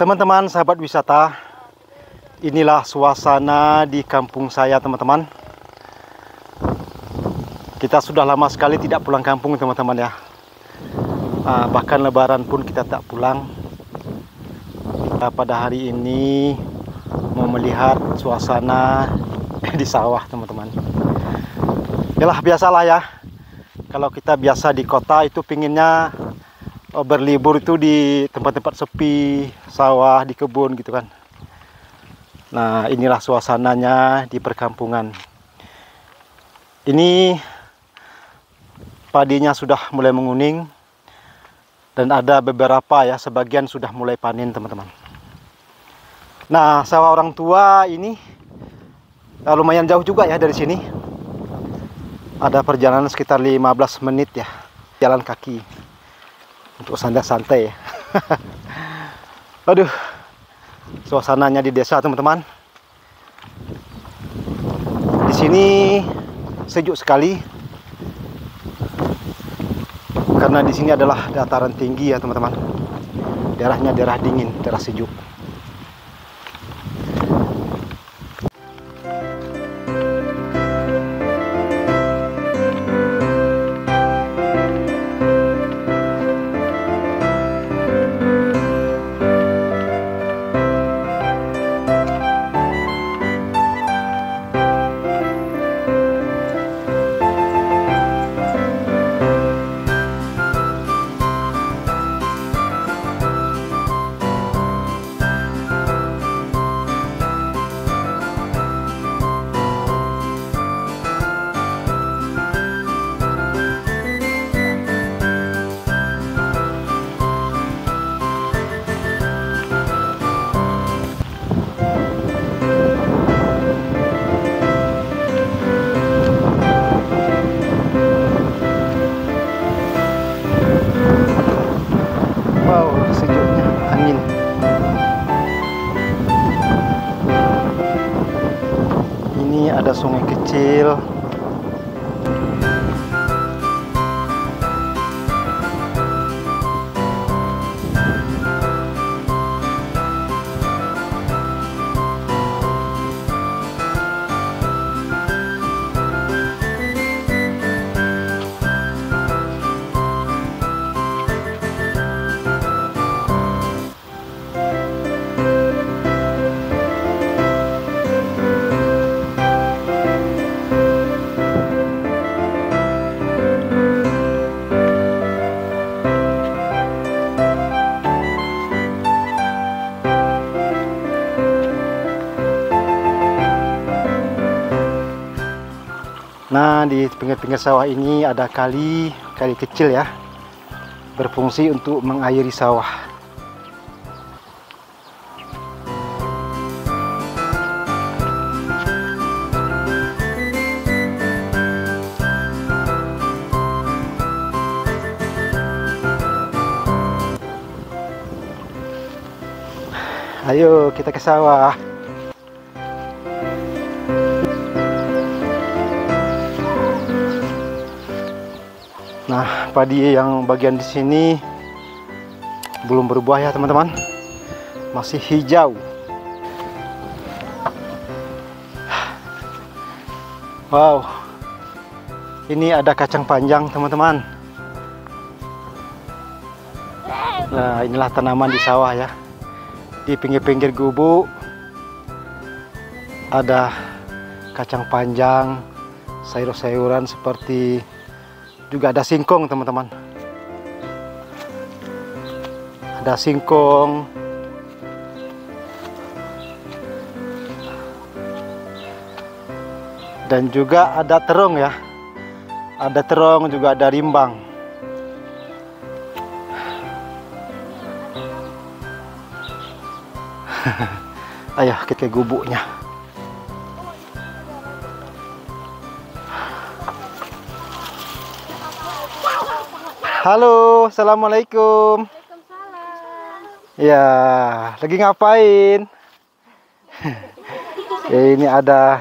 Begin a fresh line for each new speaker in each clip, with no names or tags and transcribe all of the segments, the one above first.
Teman-teman sahabat wisata, inilah suasana di kampung saya teman-teman. Kita sudah lama sekali tidak pulang kampung teman-teman ya. Ah, bahkan lebaran pun kita tak pulang. Kita pada hari ini mau melihat suasana di sawah teman-teman. Yalah biasalah ya. Kalau kita biasa di kota itu pinginnya berlibur itu di tempat-tempat sepi, sawah, di kebun gitu kan. Nah, inilah suasananya di perkampungan. Ini padinya sudah mulai menguning dan ada beberapa ya, sebagian sudah mulai panen, teman-teman. Nah, sawah orang tua ini eh, lumayan jauh juga ya dari sini. Ada perjalanan sekitar 15 menit ya, jalan kaki untuk santai-santai. Aduh, suasananya di desa teman-teman. Di sini sejuk sekali karena di sini adalah dataran tinggi ya teman-teman. Daerahnya daerah dingin, daerah sejuk. Ada sungai kecil. Nah, di pinggir-pinggir sawah ini ada kali, kali kecil ya. Berfungsi untuk mengairi sawah. Ayo kita ke sawah. Padi yang bagian di sini belum berbuah ya, teman-teman. Masih hijau. Wow. Ini ada kacang panjang, teman-teman. Nah, inilah tanaman di sawah ya. Di pinggir-pinggir gubuk ada kacang panjang, sayur-sayuran seperti juga ada singkong teman-teman. Ada singkong. Dan juga ada terong ya. Ada terong juga ada rimbang. Ayo kita gubuknya Halo, assalamualaikum. Ya, lagi ngapain? ya, ini ada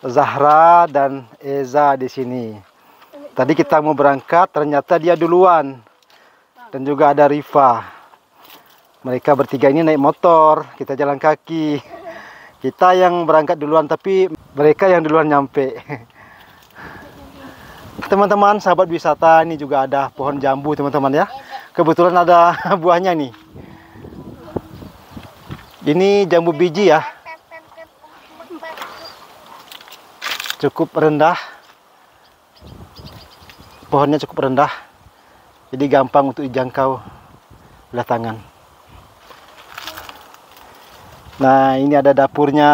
Zahra dan Eza di sini. Tadi kita mau berangkat, ternyata dia duluan. Dan juga ada Rifa. Mereka bertiga ini naik motor, kita jalan kaki. Kita yang berangkat duluan, tapi mereka yang duluan nyampe. Teman-teman, sahabat wisata, ini juga ada pohon jambu, teman-teman ya. Kebetulan ada buahnya nih. Ini jambu biji ya. Cukup rendah. Pohonnya cukup rendah. Jadi gampang untuk dijangkau oleh tangan. Nah, ini ada dapurnya.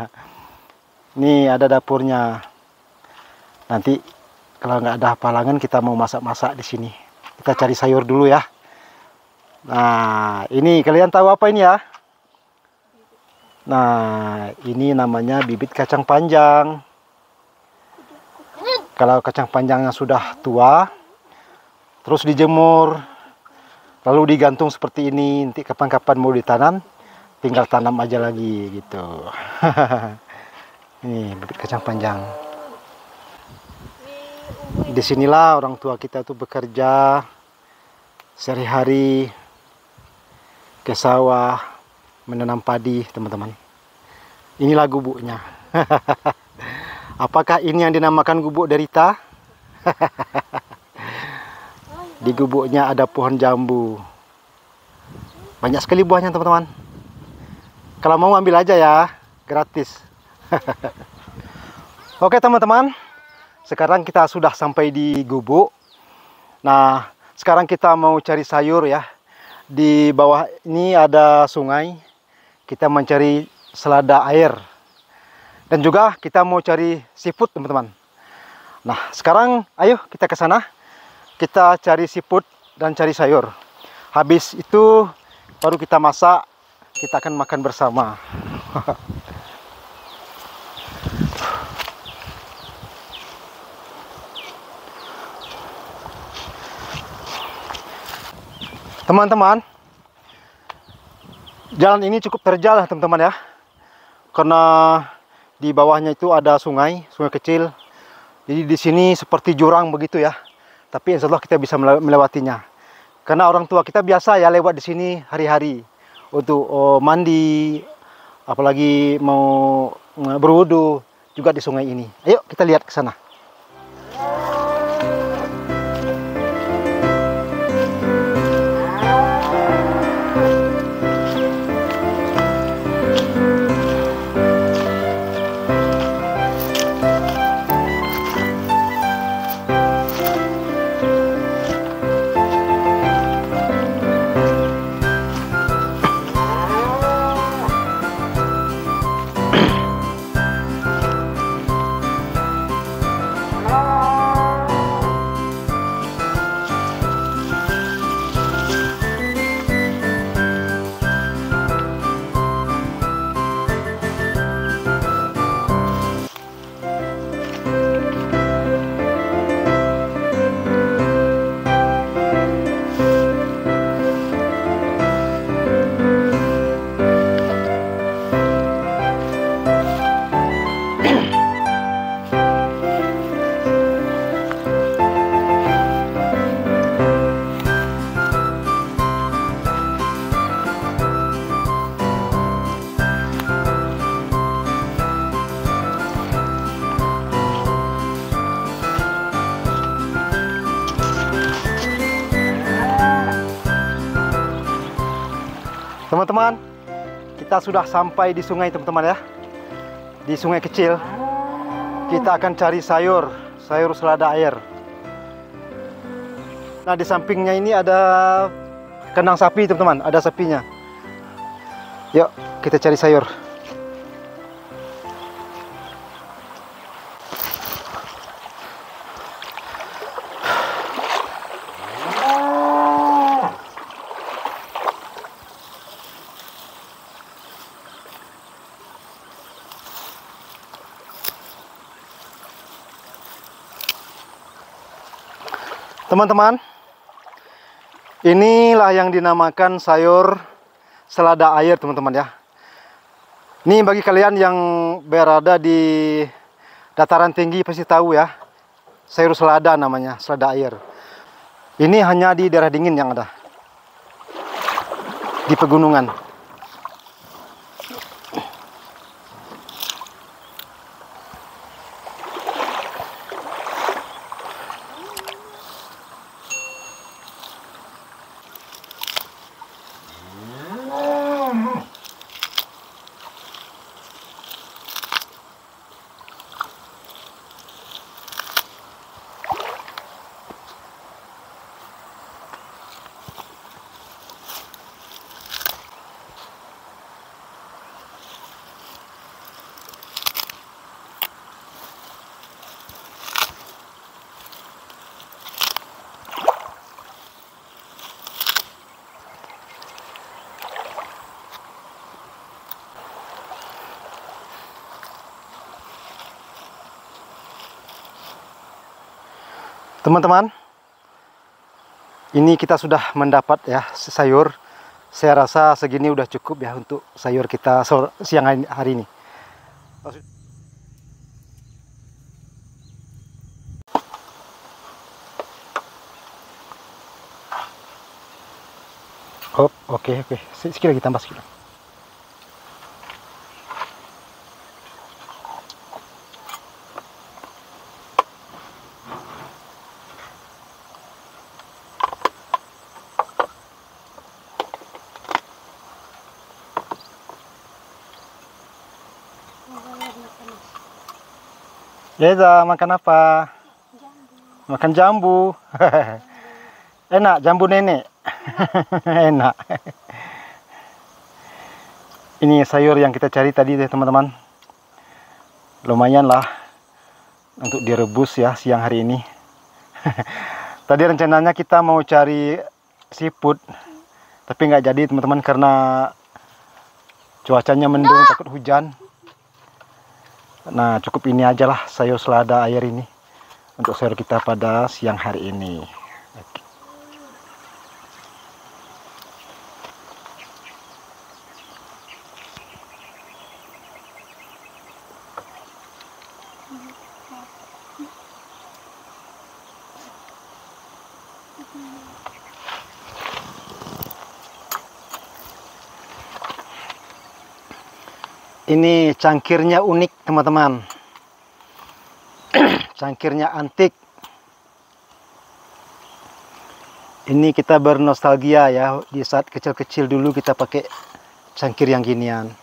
Ini ada dapurnya. Nanti kalau nggak ada palangan kita mau masak-masak di sini. Kita cari sayur dulu ya. Nah, ini kalian tahu apa ini ya? Nah, ini namanya bibit kacang panjang. Kalau kacang panjangnya sudah tua, terus dijemur, lalu digantung seperti ini, nanti kapan-kapan mau ditanam, tinggal tanam aja lagi gitu ini bibit kacang panjang di sinilah orang tua kita tuh bekerja sehari-hari ke sawah menanam padi teman-teman. Inilah gubuknya apakah ini yang dinamakan gubuk derita? Di gubuknya ada pohon jambu. Banyak sekali buahnya teman-teman. Kalau mau ambil aja ya, gratis. Oke teman-teman, sekarang kita sudah sampai di gubuk. Nah, sekarang kita mau cari sayur ya. Di bawah ini ada sungai. Kita mencari selada air. Dan juga kita mau cari seafood teman-teman. Nah, sekarang ayo kita ke sana. Kita cari seafood dan cari sayur. Habis itu baru kita masak kita akan makan bersama. Teman-teman, jalan ini cukup terjal teman-teman ya. Karena di bawahnya itu ada sungai, sungai kecil. Jadi di sini seperti jurang begitu ya. Tapi insya Allah kita bisa melewatinya. Karena orang tua kita biasa ya lewat di sini hari-hari untuk oh, mandi, apalagi mau eh, berwudu juga di sungai ini. Ayo kita lihat ke sana. Kita sudah sampai di sungai teman-teman ya. Di sungai kecil. Kita akan cari sayur, sayur selada air. Nah, di sampingnya ini ada kandang sapi teman-teman, ada sapinya. Yuk, kita cari sayur. Teman-teman, inilah yang dinamakan sayur selada air, teman-teman ya. Ini bagi kalian yang berada di dataran tinggi pasti tahu ya. Sayur selada namanya, selada air. Ini hanya di daerah dingin yang ada. di pegunungan. Teman-teman, ini kita sudah mendapat ya sayur. Saya rasa segini udah cukup ya untuk sayur kita siang hari ini. Oh, oke okay, oke. Okay. Sedikit lagi tambah sedikit. Leza makan apa? Jambu. Makan jambu. Enak jambu nenek. Enak. Ini sayur yang kita cari tadi deh teman-teman. Lumayan lah untuk direbus ya siang hari ini. tadi rencananya kita mau cari siput, tapi nggak jadi teman-teman karena cuacanya mendung takut hujan. Nah cukup ini aja lah sayur selada air ini untuk sayur kita pada siang hari ini. Ini cangkirnya unik teman-teman. cangkirnya antik. Ini kita bernostalgia ya. Di saat kecil-kecil dulu kita pakai cangkir yang ginian.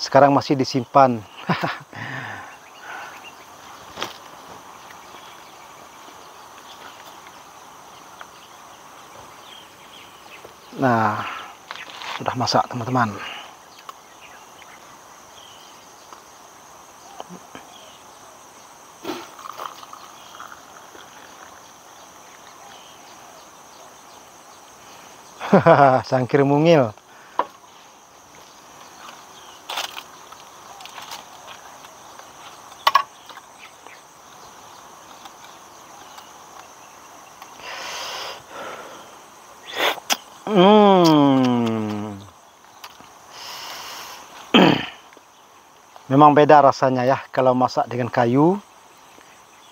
Sekarang masih disimpan. nah, sudah masak teman-teman. Sangkir mungil. Hmm. Memang beda rasanya ya kalau masak dengan kayu.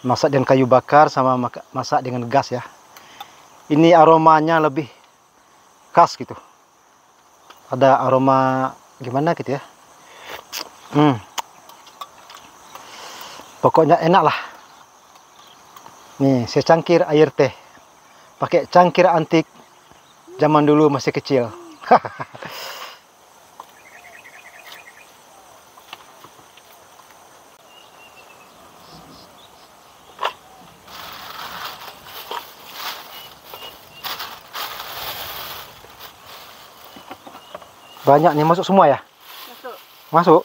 Masak dengan kayu bakar sama masak dengan gas ya. Ini aromanya lebih khas gitu. Ada aroma gimana gitu ya? Hmm. pokoknya enak lah. Nih saya cangkir air teh. Pakai cangkir antik zaman dulu masih kecil Banyak nih masuk semua ya? Masuk. Masuk?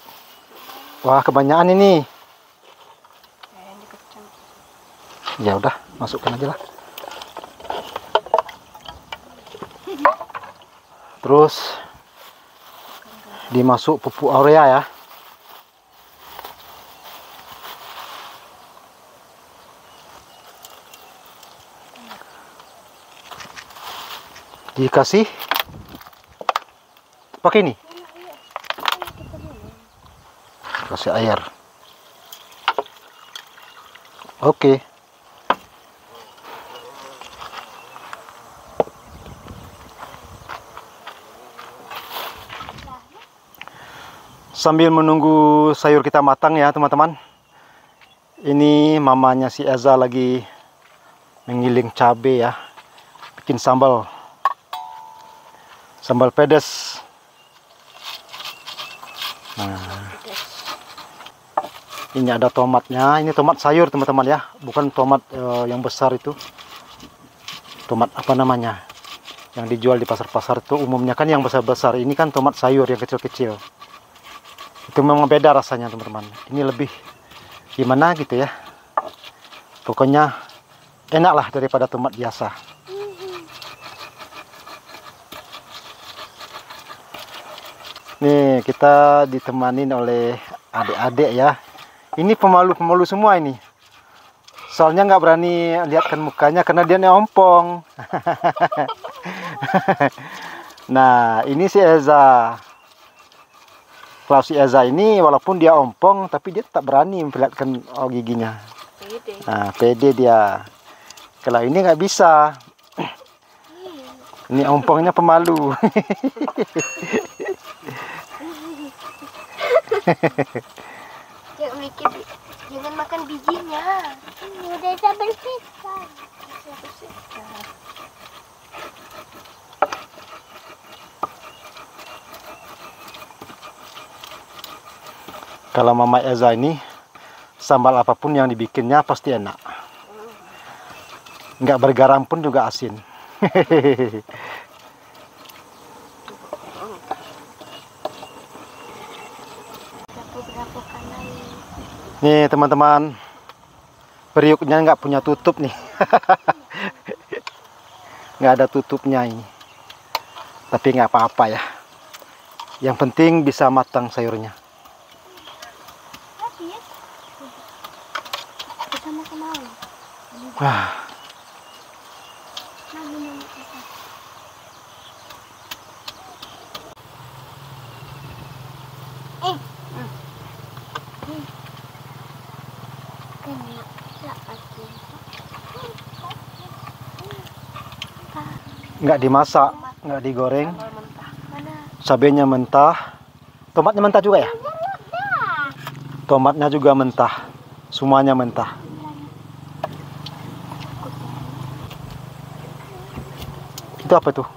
Wah, kebanyakan ini. Ya udah, masukkan aja lah. Terus dimasuk pupuk area ya. Dikasih pakai ini kasih air oke Sambil menunggu sayur kita matang ya teman-teman. Ini mamanya si Eza lagi mengiling cabai ya. Bikin sambal. Sambal pedas. Nah. Ini ada tomatnya. Ini tomat sayur teman-teman ya. Bukan tomat eh, yang besar itu. Tomat apa namanya? Yang dijual di pasar-pasar itu umumnya kan yang besar-besar. Ini kan tomat sayur yang kecil-kecil. Itu memang beda rasanya teman-teman. Ini lebih gimana gitu ya. Pokoknya enak lah daripada tomat biasa. Nih kita ditemani oleh adik-adik ya. Ini pemalu-pemalu semua ini. Soalnya nggak berani lihatkan mukanya karena dia neompong. nah ini si Eza. Kalau si Eza ini walaupun dia ompong tapi dia tak berani memperlihatkan oh, giginya.
Pede.
Nah, pede dia. Kalau ini nggak bisa. Ini ompongnya pemalu.
Jangan mikir, jangan makan bijinya.
Udah saya bersihkan.
Kalau Mama Eza ini sambal apa pun yang dibikinnya pasti enak. Nggak bergaram pun juga asin.
Berapa
Nih teman-teman, periuknya nggak punya tutup nih. nggak ada tutupnya ini. Tapi nggak apa-apa ya. Yang penting bisa matang sayurnya.
Ya.
Wah,
Mami mau kita. Eh. Kena tak aku.
Nggak dimasak, nggak digoreng. Cabenya mentah. Tomatnya mentah juga ya? Tomatnya juga mentah. Semuanya mentah. Itu apa tuh?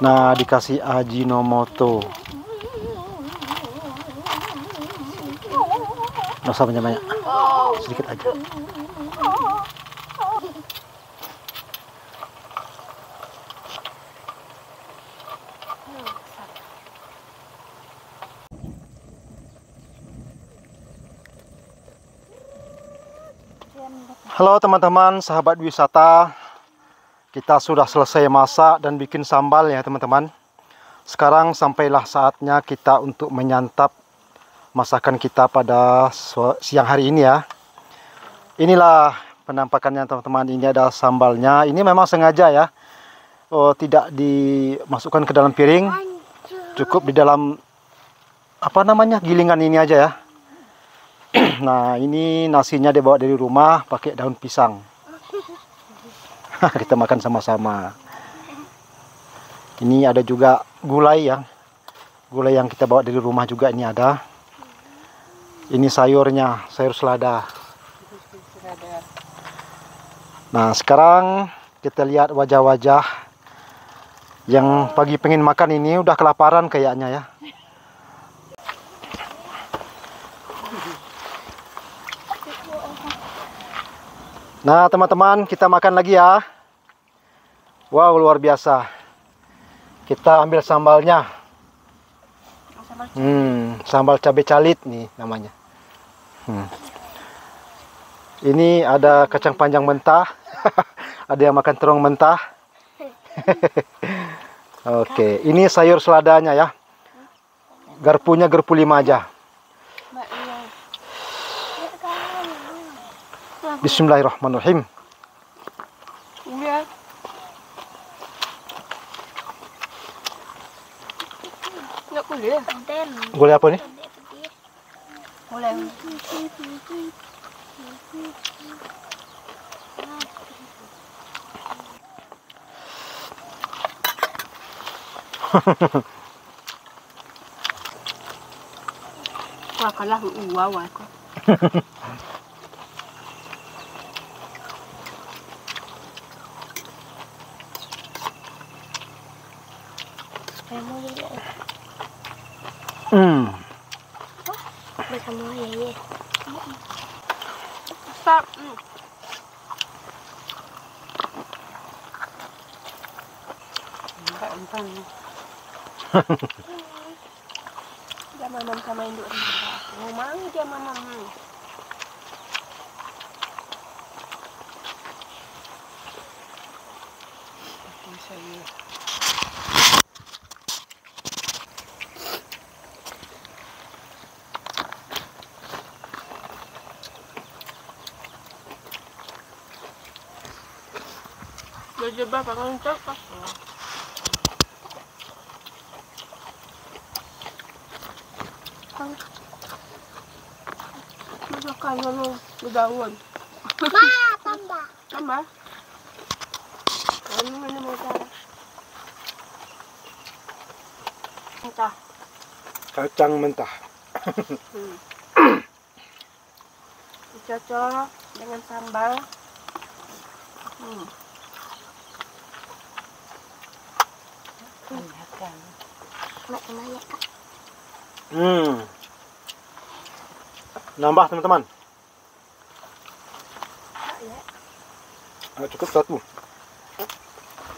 Nah, dikasih Ajinomoto. Nggak usah banyak-banyak. Sedikit aja. Halo teman-teman, sahabat wisata. Kita sudah selesai masak dan bikin sambal ya teman-teman. Sekarang sampailah saatnya kita untuk menyantap masakan kita pada siang hari ini ya. Inilah penampakannya teman-teman. Ini ada sambalnya. Ini memang sengaja ya. Oh, tidak dimasukkan ke dalam piring. Cukup di dalam apa namanya? gilingan ini aja ya. Nah, ini nasinya dia bawa dari rumah pakai daun pisang. Kita makan sama-sama. Ini ada juga gulai ya. Gulai yang kita bawa dari rumah juga ini ada. Ini sayurnya, sayur selada. Nah, sekarang kita lihat wajah-wajah yang pagi pengen makan ini udah kelaparan kayaknya ya. Nah, teman-teman, kita makan lagi ya. Wow, luar biasa. Kita ambil sambalnya.
Sambal
Hmm, sambal cabai calit nih namanya. Hmm. Ini ada kacang panjang mentah. ada yang makan terong mentah. Oke, ini sayur seladanya ya. Garpunya garpu lima aja. Bismillahirrahmanirrahim.
Boleh. Konten.
Boleh apa nih?
Boleh. Wah, kalah uwa.
Kamu lihat.
Hmm.
Bersama Yeye.
Stop. Hmm. Empan. Dia mamam sama induk. Mau mau dia mamam. Saya Masakan mo dawan.
Ma, tambah.
Tambah. Ano nga naman tara? Entah.
Kacang mentah.
Hmm. Dicocok dengan sambal. Hmm.
Mak ke mana kak?
Hmm. Nambah teman-teman. Ah, cukup satu.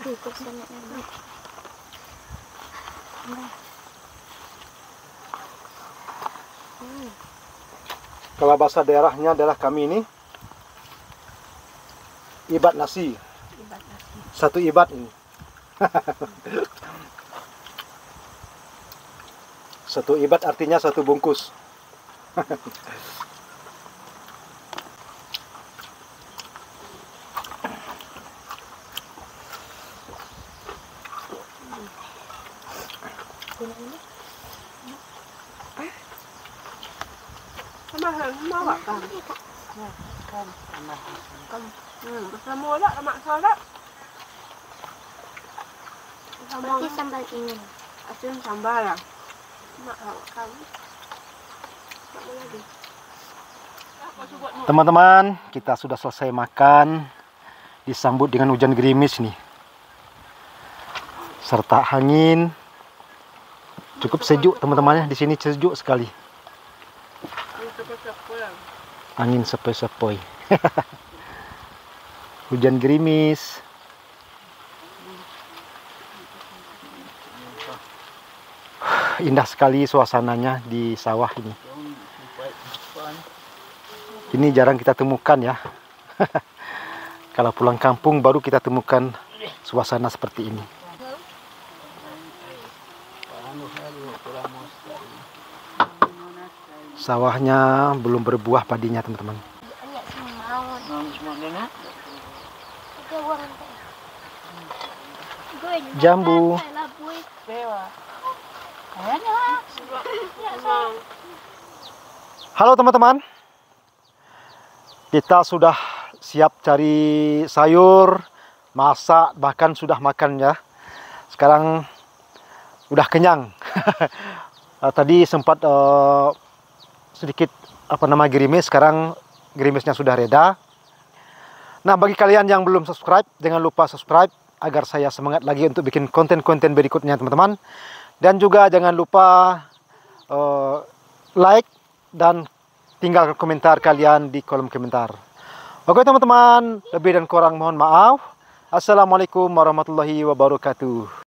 Cukup sama nama.
Kalau bahasa daerahnya adalah kami ini ibat nasi.
Ibat nasi.
Satu ibat ini. satu ibat artinya satu bungkus.
Sama hal mawa kan. Kan. Hmm, bersama lah lemak salak. Sama
Berarti sambal ini.
asin sambal lah. Mak awak kamu. Boleh lagi.
Teman-teman, kita sudah selesai makan. Disambut dengan hujan gerimis nih. Serta angin. Cukup sejuk teman-teman ya. Di sini sejuk sekali. Angin sepoi-sepoi. hujan gerimis. Indah sekali suasananya di sawah ini. Ini jarang kita temukan ya. Kalau pulang kampung baru kita temukan suasana seperti ini. Sawahnya belum berbuah padinya teman-teman. Jambu. Halo teman-teman. Kita sudah siap cari sayur, masak, bahkan sudah makan ya. Sekarang udah kenyang. Tadi sempat eh, sedikit apa nama gerimis, sekarang gerimisnya sudah reda. Nah, bagi kalian yang belum subscribe, jangan lupa subscribe agar saya semangat lagi untuk bikin konten-konten berikutnya, teman-teman. Dan juga jangan lupa eh, like dan tinggalkan komentar kalian di kolom komentar. Oke teman-teman, lebih dan kurang mohon maaf. Assalamualaikum warahmatullahi wabarakatuh.